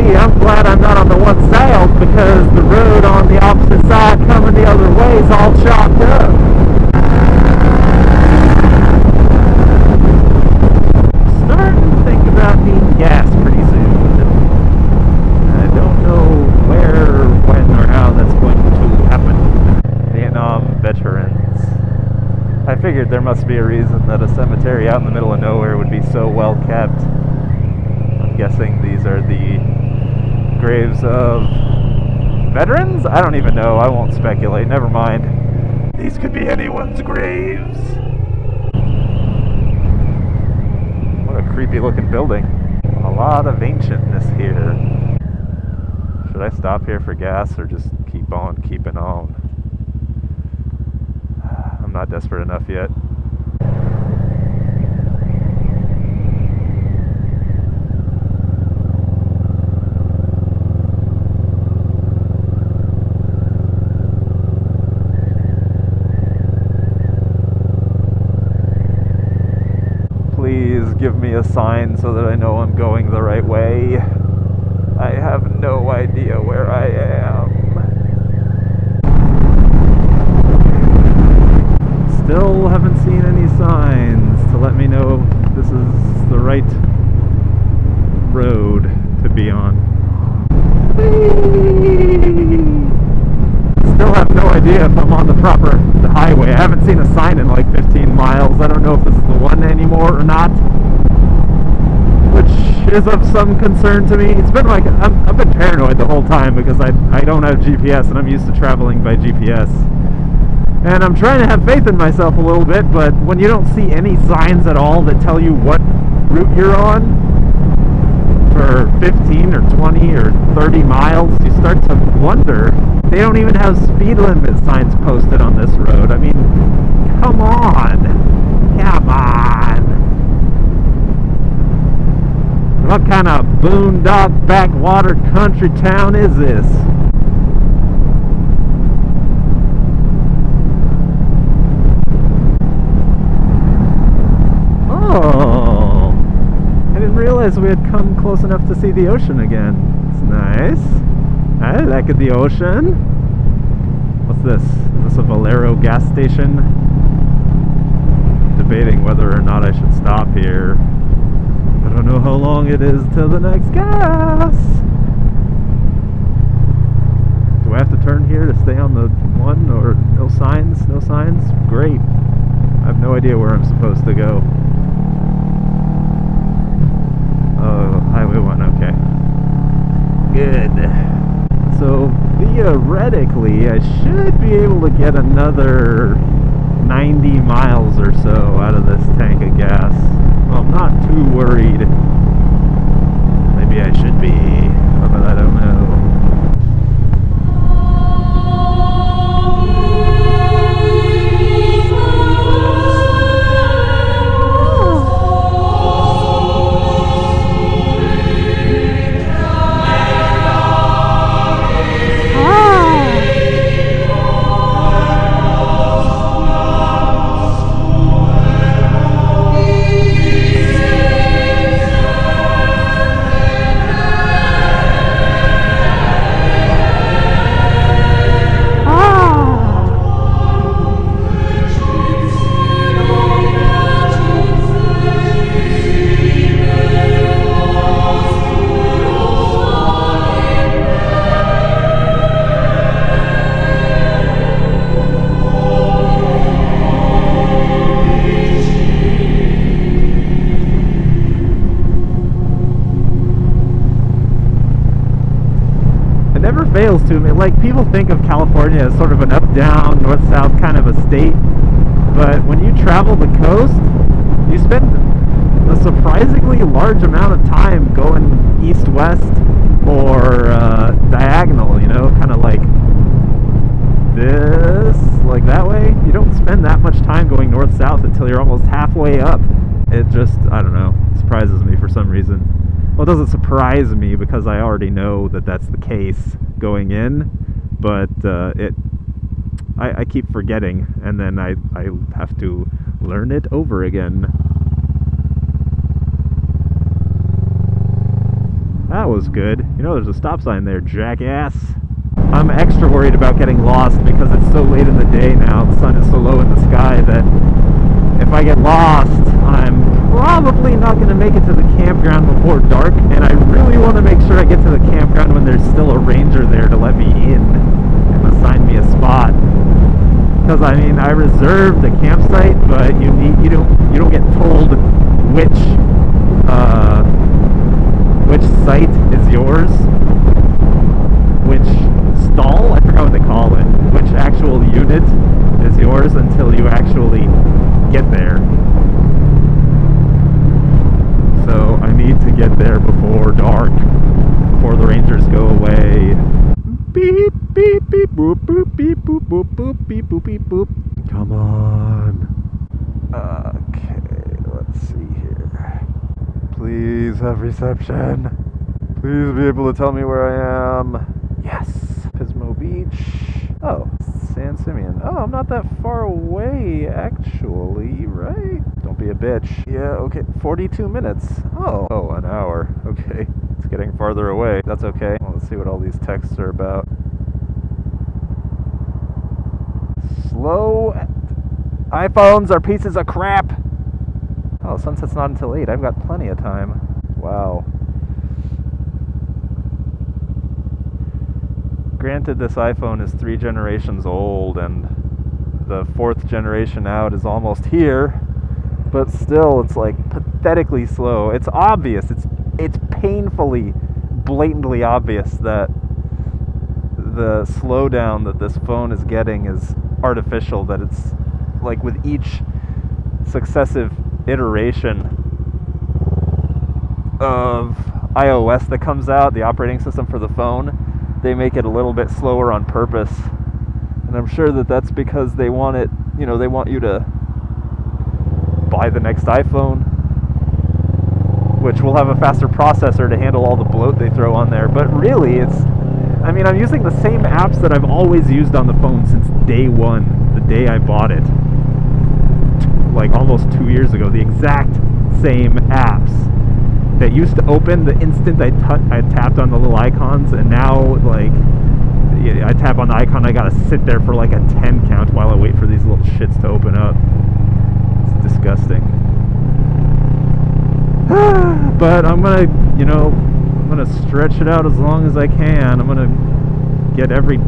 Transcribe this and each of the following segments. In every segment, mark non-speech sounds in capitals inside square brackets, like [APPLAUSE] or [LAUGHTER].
I'm glad I'm not on the one south because the road on the opposite side coming the other way is all chopped up. Starting to think about needing gas pretty soon. I don't know where, when, or how that's going to happen. Vietnam veterans. I figured there must be a reason that a cemetery out in the middle of nowhere would be so well kept. I'm guessing these are the graves of veterans? I don't even know. I won't speculate. Never mind. These could be anyone's graves. What a creepy looking building. A lot of ancientness here. Should I stop here for gas or just keep on keeping on? [SIGHS] I'm not desperate enough yet. Please give me a sign so that I know I'm going the right way. I have no idea where I am. Still haven't seen any signs to let me know this is the right road to be on. Still have no idea if I'm on the proper highway. I haven't seen a sign in like 15 miles. I don't know if this is the one anymore or not. Which is of some concern to me. It's been like I'm, I've been paranoid the whole time because I I don't have GPS and I'm used to traveling by GPS. And I'm trying to have faith in myself a little bit, but when you don't see any signs at all that tell you what route you're on for 15 or 20 or 30 miles, you start to wonder. They don't even have speed limit signs posted on this road. I mean, come on. Come on. What kind of boondock backwater country town is this? Oh, I didn't realize we had come close enough to see the ocean again. It's nice. I like the ocean. What's this? Is this a Valero gas station? Debating whether or not I should stop here. I don't know how long it is till the next gas. Do I have to turn here to stay on the one or no signs? No signs? Great. I have no idea where I'm supposed to go. Highway 1, okay. Good. So, theoretically, I should be able to get another 90 miles or so out of this Like people think of California as sort of an up-down, north-south kind of a state, but when you travel the coast, you spend a surprisingly large amount of time going east-west or uh, diagonal. You know, kind of like this, like that way. You don't spend that much time going north-south until you're almost halfway up. It just, I don't know, surprises me for some reason. Well, it doesn't surprise me because I already know that that's the case going in, but uh, it I, I keep forgetting, and then I, I have to learn it over again. That was good. You know, there's a stop sign there, jackass. I'm extra worried about getting lost because it's so late in the day now. The sun is so low in the sky that if I get lost, probably not going to make it to the campground before dark. And I really want to make sure I get to the campground when there's still a ranger there to let me in and assign me a spot. Because I mean, I reserved the campsite, but you need you don't you don't get told which uh, which site is yours, which stall, I forgot what they call it, which actual unit is yours until you actually get there. So I need to get there before dark, before the rangers go away. Beep, beep, beep, boop, boop, beep, boop, boop, boop, beep, boop, beep, boop. Come on. Okay, let's see here. Please have reception. Please be able to tell me where I am. Yes. Pismo Beach. Oh, San Simeon. Oh, I'm not that far away, actually, right? Be a bitch. Yeah, okay. 42 minutes. Oh, oh, an hour. [LAUGHS] Okay. It's getting farther away. That's okay. Well, let's see what all these texts are about. Slow. iPhones are pieces of crap. Oh, sunset's not until 8. I've got plenty of time. Wow. Granted, this iPhone is three generations old and the fourth generation out is almost here, but still, it's like pathetically slow. It's obvious. It's it's painfully, blatantly obvious that the slowdown that this phone is getting is artificial. That it's like with each successive iteration of iOS that comes out, the operating system for the phone, they make it a little bit slower on purpose. And I'm sure that that's because they want it, you know, they want you to buy the next iPhone, which will have a faster processor to handle all the bloat they throw on there. But really, it's, I mean, I'm using the same apps that I've always used on the phone since day one, the day I bought it like almost two years ago, the exact same apps that used to open the instant I, t- I tapped on the little icons, and now like I tap on the icon, I gotta sit there for like a 10 count while I wait for these little shits to open up. Disgusting. [SIGHS] but I'm gonna, you know, I'm gonna stretch it out as long as I can. I'm gonna get every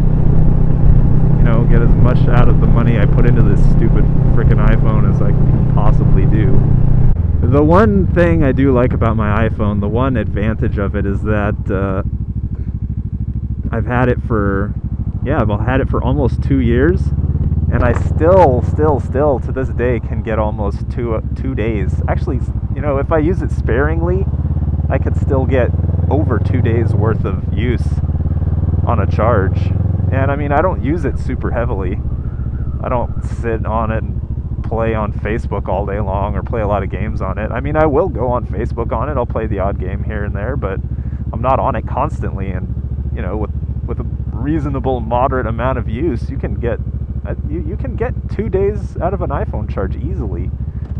you know, get as much out of the money I put into this stupid freaking iPhone as I can possibly do. The one thing I do like about my iPhone, the one advantage of it is that uh, I've had it for, yeah, I've had it for almost two years, and I still, still, still to this day can get almost two uh, two days. Actually, you know, if I use it sparingly, I could still get over two days worth of use on a charge and I mean, I don't use it super heavily. I don't sit on it and play on Facebook all day long or play a lot of games on it. I mean, I will go on Facebook on it. I'll play the odd game here and there, but I'm not on it constantly. And you know, with with a reasonable, moderate amount of use, you can get you you can get two days out of an iPhone charge easily.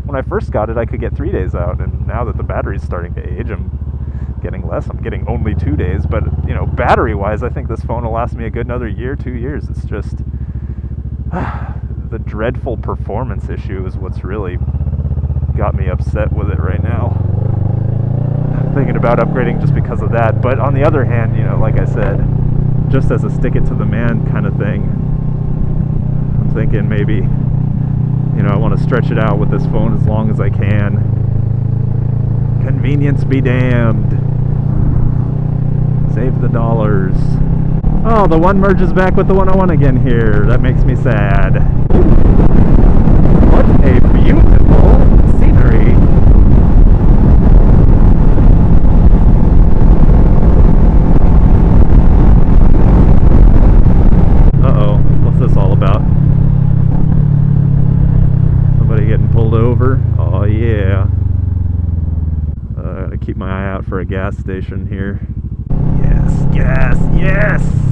When I first got it, I could get three days out, and now that the battery's starting to age, I'm getting less. I'm getting only two days, but you know, battery wise, I think this phone will last me a good another year, two years. It's just [SIGHS] the dreadful performance issue is what's really got me upset with it right now. I'm thinking about upgrading just because of that. But on the other hand, you know, like I said, just as a stick it to the man kind of thing, Thinking maybe, you know, I want to stretch it out with this phone as long as I can. Convenience be damned. Save the dollars. Oh, the one merges back with the 101 again here. That makes me sad. What a beautiful scenery. Uh-oh, what's this all about? Somebody getting pulled over? Oh yeah. Uh, gotta keep my eye out for a gas station here. Yes, yes, yes!